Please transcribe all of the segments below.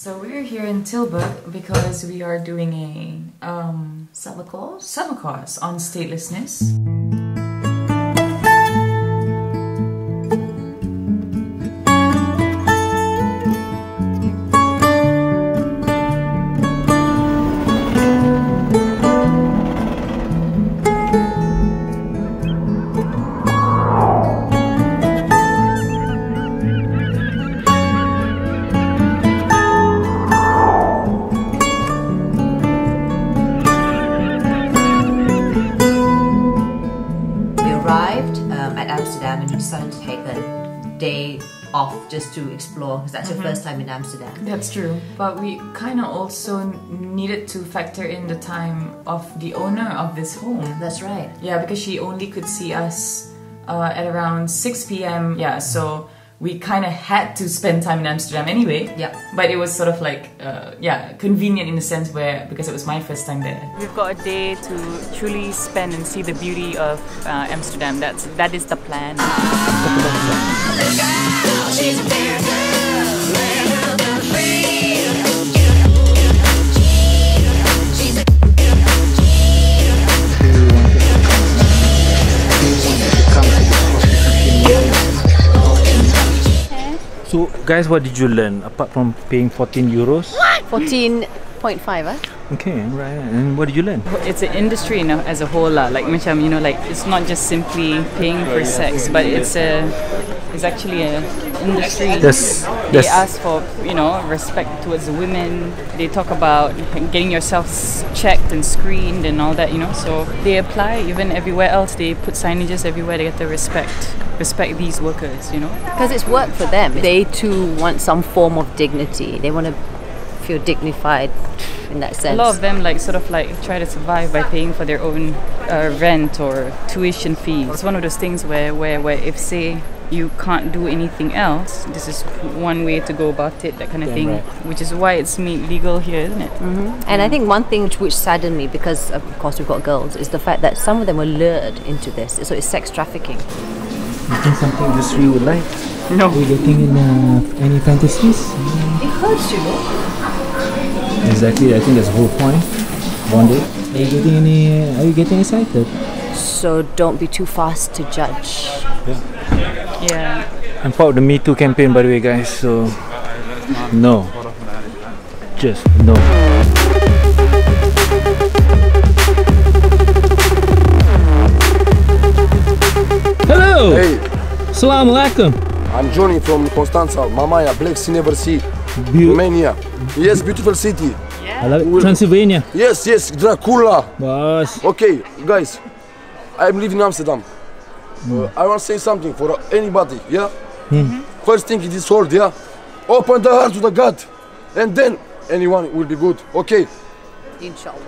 So we're here in Tilburg because we are doing a um, Summer course. summer course on statelessness. Off just to explore because that's your first time in Amsterdam. That's true. But we kind of also needed to factor in the time of the owner of this home. That's right. Yeah, because she only could see us uh, at around 6 p.m. Yeah, so we kind of had to spend time in Amsterdam anyway. Yep. But it was sort of like, uh, yeah, convenient in the sense where, because it was my first time there. We've got a day to truly spend and see the beauty of uh, Amsterdam. That's that is the plan. So, guys, what did you learn apart from paying 14 euros? 14.5 ah? Okay, right. And what did you learn? It's an industry you know, as a whole lah. Like macam you know, like it's not just simply paying for sex, but it's a it's actually a industry. Yes, They yes. ask for you know respect towards the women. They talk about getting yourself checked and screened and all that. You know, so they apply even everywhere else. They put signages everywhere. They get the respect respect these workers. You know. Because it's work for them. They too want some form of dignity. They want to feel dignified in that sense. A lot of them like sort of like try to survive by paying for their own uh, rent or tuition fees. It's one of those things where, where, where if say you can't do anything else, this is one way to go about it, that kind of thing. Which is why it's made legal here, isn't it? And I think one thing which- which saddened me, because of course we've got girls, is the fact that some of them were lured into this. So it's sex trafficking. You think something industry would like? No. Are you getting in uh, any fantasies? It hurts, you know. Exactly, I think that's the whole point. One day. Are you getting any? Are you getting excited? So don't be too fast to judge. Yeah. I'm part of the Me Too campaign, by the way, guys. So no, just no. Hello. Hey, Assalamu alaikum. I'm Johnny from Constanza, Mamaia, Black Sea Never See, Beau- Romania. Yes, beautiful city. I love it. Transylvania. Yes, yes, Dracula. Boss. Okay, guys, I'm living in Amsterdam. Uh, I want to say something for anybody, yeah? First thing in this world, yeah? Open the heart to the God, and then anyone will be good. Okay, Inshallah.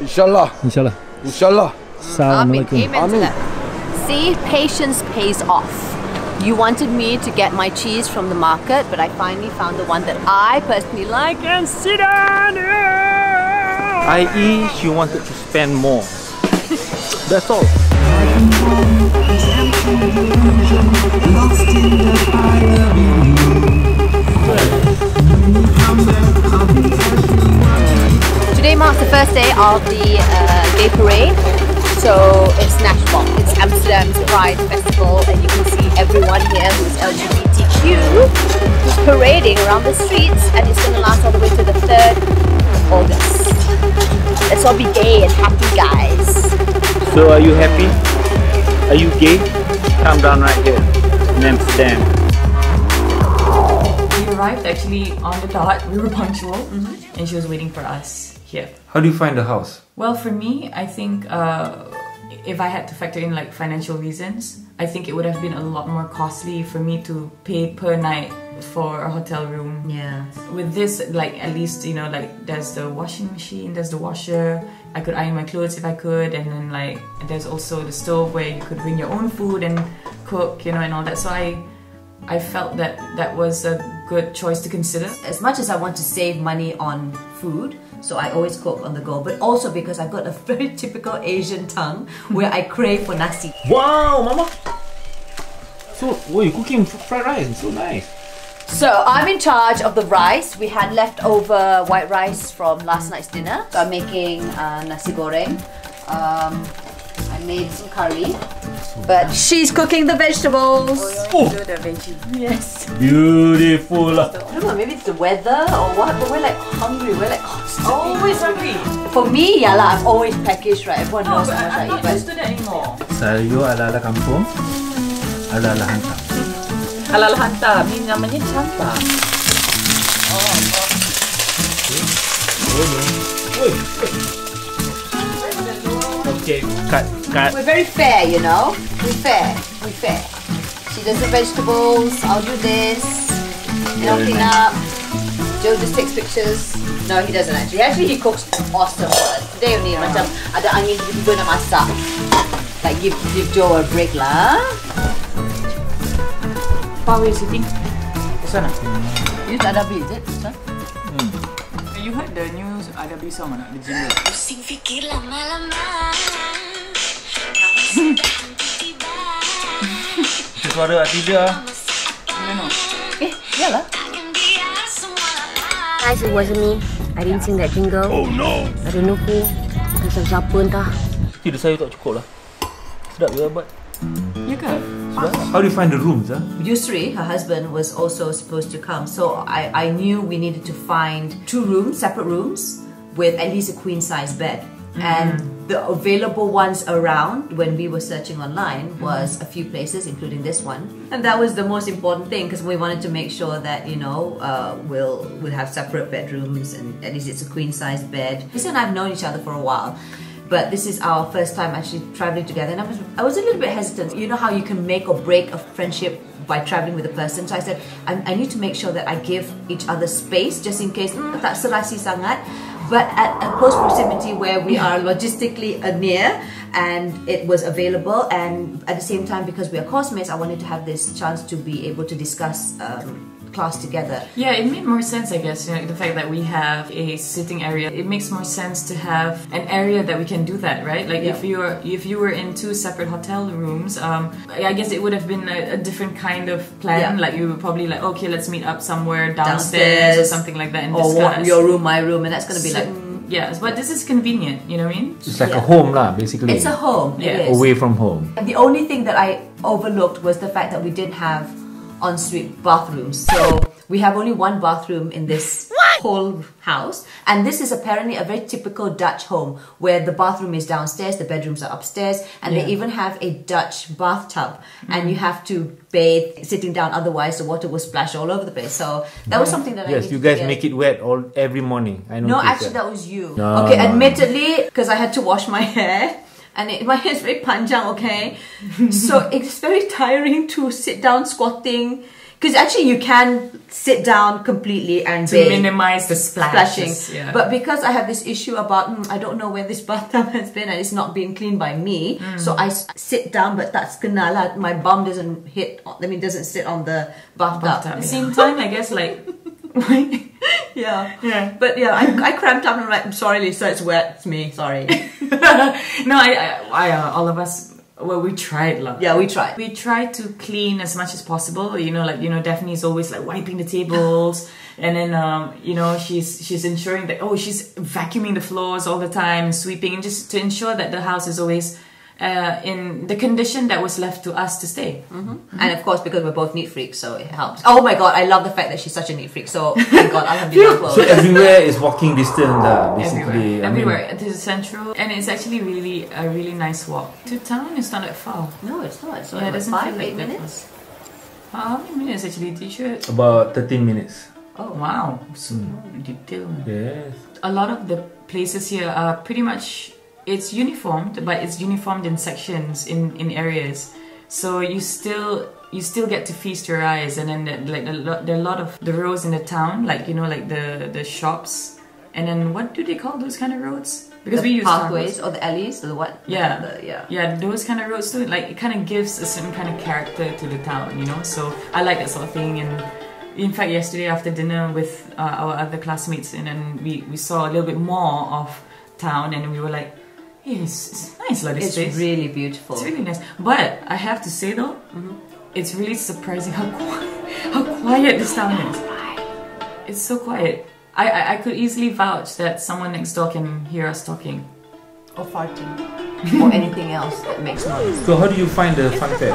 inshallah, Inshallah. inshallah. Assalamu Amen. Amen to Amen. that. See, patience pays off. You wanted me to get my cheese from the market, but I finally found the one that I personally like and sit on it. I.e., she wanted to spend more. That's all. Today marks the first day of the uh, gay parade. So it's Nashville, it's Amsterdam's Pride Festival, and you can see everyone here who's LGBTQ parading around the streets, and it's going to last all the way to the 3rd of August. Let's all be gay and happy, guys. So, are you happy? Are you gay? Come down right here in Amsterdam. We arrived actually on the dot, we were punctual, and she was waiting for us here. How do you find the house? Well, for me, I think uh, if I had to factor in like financial reasons, I think it would have been a lot more costly for me to pay per night for a hotel room. Yeah. With this, like at least you know, like there's the washing machine, there's the washer. I could iron my clothes if I could, and then like there's also the stove where you could bring your own food and cook, you know, and all that. So I, I felt that that was a good choice to consider. As much as I want to save money on food, so I always cook on the go, but also because I've got a very typical Asian tongue where I crave for nasi. Wow, mama. So, what you cooking fried rice? So nice. So I'm in charge of the rice. We had leftover white rice from last night's dinner. So I'm making uh, nasi goreng. Um, I made some curry. But she's cooking the vegetables. Do the veggie. Yes. Beautiful lah. I don't know, maybe it's the weather or what, but we're like hungry. We're like constantly. Always hungry. For me, yeah, lah, I'm always packaged, right? Everyone No, knows but how much I I'm eat. not But used to that anymore. Sayur ala-ala kampung, ala-ala hantar. Halal hantar, ni namanya hantar. Okay, cut, cut. we're very fair, you know? We're fair. We're fair. She does the vegetables, I'll do this, and I'll clean up. Joe just takes pictures. No, he doesn't actually. Actually, he cooks awesome. Today only, macam ada angin tiba-tiba nak masak. Like, give, give Joe a break lah. Far away sitting. This one ah? You tak ada beli, is it? This one? You heard the new Adabi song or not? The jingle. Pusing fikir lama-lama Suara Atidia. Eh, yalah. Guys, it wasn't me. I didn't sing that jingle. Oh no! I don't know who. Bukan siapa entah. Tidak sayur tak cukup lah. Sedap je buat. You go. How do you find the rooms ah? Yusri, her husband, was also supposed to come. So I, I knew we needed to find two rooms, separate rooms, with at least a queen size bed. And the available ones around when we were searching online was a few places, including this one. And that was the most important thing because we wanted to make sure that, you know, uh, we'll, we'll have separate bedrooms and at least it's a queen size bed. Lisa and I have known each other for a while but this is our first time actually traveling together. And I was I was a little bit hesitant. You know how you can make or break a friendship by traveling with a person? So I said I, I need to make sure that I give each other space just in case mm, tak serasi sangat. But at a close proximity where we are logistically near and it was available and at the same time because we are classmates I wanted to have this chance to be able to discuss um, class together Yeah, it made more sense, I guess. You know, the fact that we have a sitting area, it makes more sense to have an area that we can do that, right? Like if you were if you were in two separate hotel rooms, um, I guess it would have been a, a different kind of plan. Yeah. Like you would probably like, okay, let's meet up somewhere downstairs, or something like that and or discuss. what, your room my room and that's going to be like Certain- yes, but this is convenient. You know what I mean? It's like a home lah, basically. it's a home Yeah. it is. Away from home. The only thing that I overlooked was the fact that we didn't have ensuite bathrooms. So we have only one bathroom in this whole house. And this is apparently a very typical Dutch home where the bathroom is downstairs, the bedrooms are upstairs, and they even have a Dutch bathtub. And you have to bathe sitting down, otherwise the water will splash all over the place. So that was something that I Yes, you guys get- make it wet all every morning. I know. no, actually, that was you. No, okay, no, no. admittedly, because I had to wash my hair. And it, my hair is very panjang, okay? so it's very tiring to sit down squatting. Because actually, you can sit down completely and To minimize the splashing. Yeah. But because I have this issue about, mm, I don't know where this bathtub has been and it's not being cleaned by me, Mm. so I sit down, but that's kena lah. My bum doesn't hit, I mean, doesn't sit on the bathtub. But at the same time, I guess like. Yeah. Yeah. But yeah, I, I cramped up and I'm like, I'm sorry, Lisa, it's wet. It's me. Sorry. no, I, I, I uh, all of us. Well, we tried, love. yeah, we tried. We tried to clean as much as possible. You know, like you know, Daphne is always like wiping the tables, and then um, you know, she's she's ensuring that oh, she's vacuuming the floors all the time, sweeping, and just to ensure that the house is always uh, in the condition that was left to us to stay. And of course, because we're both neat freaks, so it helps. Oh my god, I love the fact that she's such a neat freak. So, thank god, I'll have the So everywhere is walking distance lah, basically. Everywhere, I mean, everywhere. It is central, and it's actually really a really nice walk to town. It's not that far. No, it's not. It's Yeah, only it doesn't five, feel like eight minutes. Uh, how many minutes actually, teacher? about 13 minutes. Oh wow, so detailed. Yes. a lot of the places here are pretty much it's uniformed but it's uniformed in sections in in areas so you still you still get to feast your eyes and then the, like the, lo- there are a lot of the roads in the town like you know like the the shops and then what do they call those kind of roads because the we use pathways or the alleys or the what? Yeah. The, yeah. yeah those kind of roads too like it kind of gives a certain kind of character to the town you know so i like that sort of thing and in fact yesterday after dinner with uh, our other classmates and then we, we saw a little bit more of town and we were like hey, it's, it's nice like this It's place really beautiful. it's really nice but i have to say though mm-hmm. it's really surprising how quiet how quiet this town is. It's so quiet. I, I, I could easily vouch that someone next door can hear us talking. Or farting. or anything else that makes noise. So how do you find the fun fair?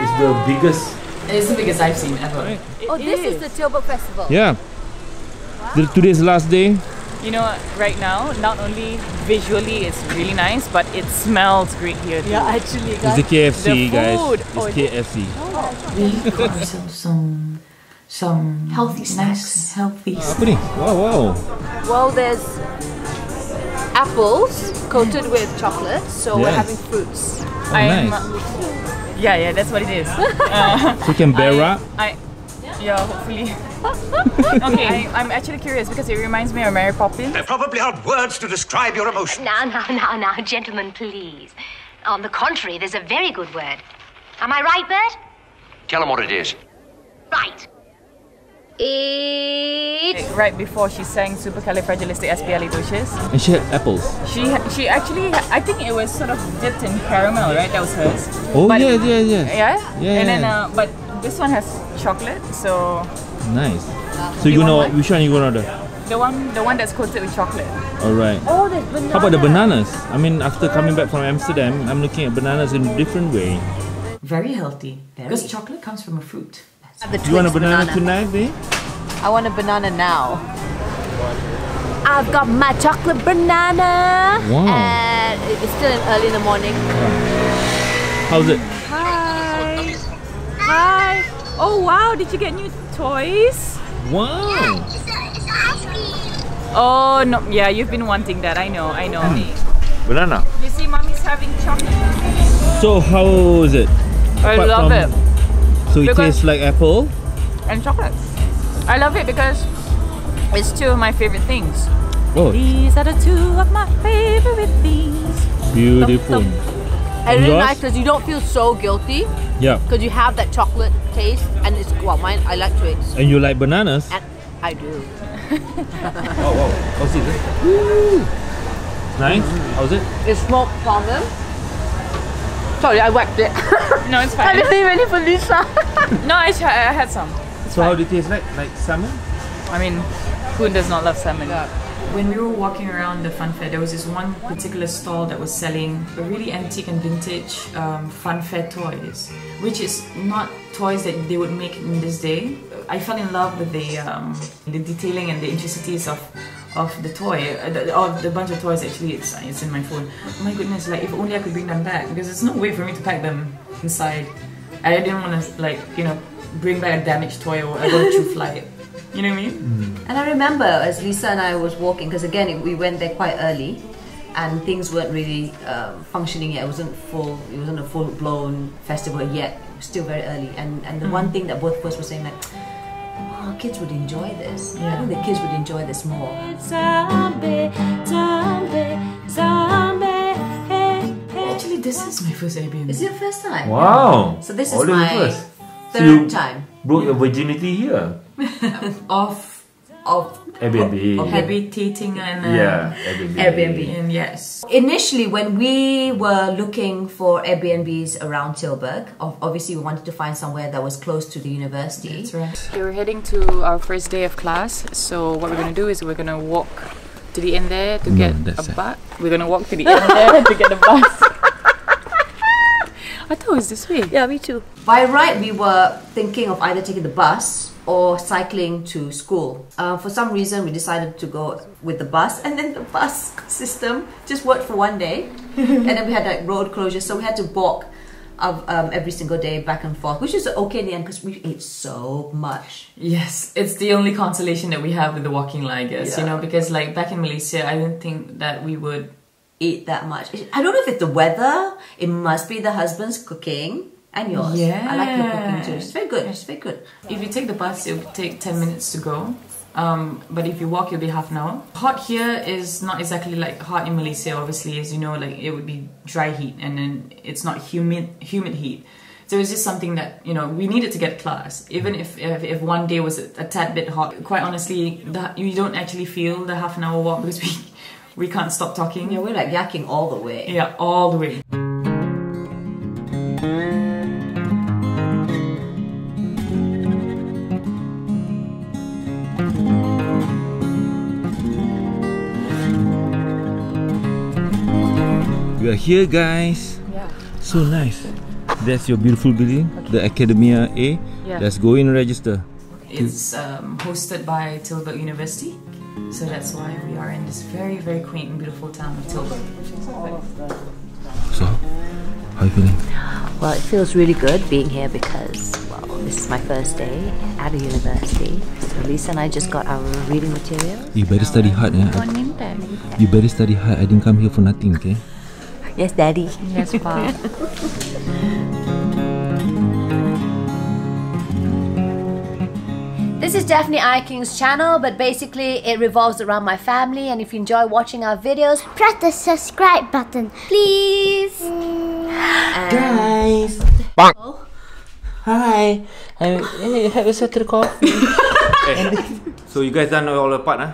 It's the biggest. It's the biggest I've seen ever. Oh, this is the Tilburg Festival. Yeah. The, today's the last day. You know, right now, not only visually it's really nice, but it smells great here too. Yeah, actually, It's the KFC, The guys. food. It's Oh, it- KFC. We got ourselves some some Healthy snacks. healthy ah, Apa ni? Wow, wow. Well, there's apples coated with chocolate, so we're having fruits. Oh, I'm, nice. Uh, yeah, yeah, that's what it is. So you can bear up. I, yeah, hopefully. okay, I, I'm actually curious because it reminds me of Mary Poppins. They're probably hard words to describe your emotion. Now, now, now, now, gentlemen, please. On the contrary, there's a very good word. Am I right, Bert? Tell them what it is. Right. It's Right before she sang Supercalifragilisticexpialidocious, And she had apples. she she actually I think it was sort of dipped in caramel, right? That was hers. Oh, But- yeah, yeah, yeah. Yeah. Yeah, And then uh, but this one has chocolate, so Nice. Uh, so you You gonna, want one? which one you gonna order? the one the one that's coated with chocolate. Alright. Oh, there's banana. How about the bananas? I mean, after coming back from Amsterdam, I'm looking at bananas in a different way. very healthy. Because chocolate comes from a fruit. The You want a Twix banana, tonight, babe? I want a banana now. I've got my chocolate banana. Wow. And it's still early in the morning. How's it? Hi. Hi. Oh wow, did you get new toys? Wow. Oh no, yeah, you've been wanting that. I know, I know. Hmm. Banana. You see, mommy's having chocolate. So how is it? I Apart love it. So it tastes like apple. And chocolate. I love it because it's two of my favorite things. Oh, These are the two of my favorite things. beautiful. It's Yours? nice because you don't feel so guilty Yeah. because you have that chocolate taste and it's well mine I like Twix And you like bananas? and I do. Oh, wow. How's it? Woo. Nice. How's it? It's smoked salmon. Sorry, I whacked it. No, it's fine. I fine. didn't leave any for Lisa. no, I, I had some. So how do it taste like? Like salmon? I mean, who does not love salmon? When we were walking around the fun fair, there was this one particular stall that was selling really antique and vintage um, fun fair toys, which is not toys that they would make in this day. I fell in love with the um, the detailing and the intricacies of of the toy, uh, of the bunch of toys. Actually, it's it's in my phone. My goodness, like if only I could bring them back because there's no way for me to pack them inside. I didn't want to like you know bring back a damaged toy or whatever through flight. You know what I mean? And I remember as Lisa and I was walking, because again we went there quite early, and things weren't really um, functioning yet. It wasn't full. It wasn't a full blown festival yet. It was still very early. And and the one thing that both of us were saying like, oh, kids would enjoy this. I think the kids would enjoy this more. Actually, this is my first Airbnb. Is it your first time? Wow. So this is Order my first. So third you- time. Broke your virginity here. of of Airbnb. of habitating and uh, Yeah, Airbnb. Airbnb. and yes Initially, when we were looking for Airbnbs around Tilburg, ob- obviously we wanted to find somewhere that was close to the university. that's right Okay, we're heading to our first day of class. So what we're gonna do is we're gonna walk to the end there to No, get that's a sad. bus. We're gonna walk to the end there to get a bus. I thought it was this way. Yeah, me too. By right, we were thinking of either taking the bus or cycling to school. Uh, for some reason, we decided to go with the bus, and then the bus system just worked for one day, and then we had like road closure, so we had to walk of, um, every single day back and forth, which is okay in the end because we ate so much. yes it's the only consolation that we have with the walking I guess you know because like back in Malaysia I don't think that we would Eat that much. I don't know if it's the weather. It must be the husband's cooking and yours. Yeah. I like your cooking too. It's very good. It's very good. if you take the bus it'll take 10 minutes to go um, but if you walk you'll be half an hour hot here is not exactly like hot in Malaysia obviously as you know like it would be dry heat and then it's not humid humid heat so it's just something that you know we needed to get class even if if, if one day was a, a tad bit hot quite honestly the, you don't actually feel the half an hour walk because we we can't stop talking Yeah, we're like yakking all the way. yeah all the way We are here, guys. Yeah. So nice. That's your beautiful building, the Academia A. Yeah. Let's go in and register. It's um, hosted by Tilburg University, so that's why we are in this very, very quaint and beautiful town of Tilburg. So, how are you feeling? Well, it feels really good being here because, well, this is my first day at a university. So Lisa and I just got our reading material. You better study hard, eh? You better study hard. I didn't come here for nothing, okay? Yes, Daddy. Yes, Pa. This is Daphne Iking's channel, but basically it revolves around my family. And if you enjoy watching our videos, Press the subscribe button. please. Guys. Hi. I, hey, help yourself to the coffee. So you guys done all the part, huh?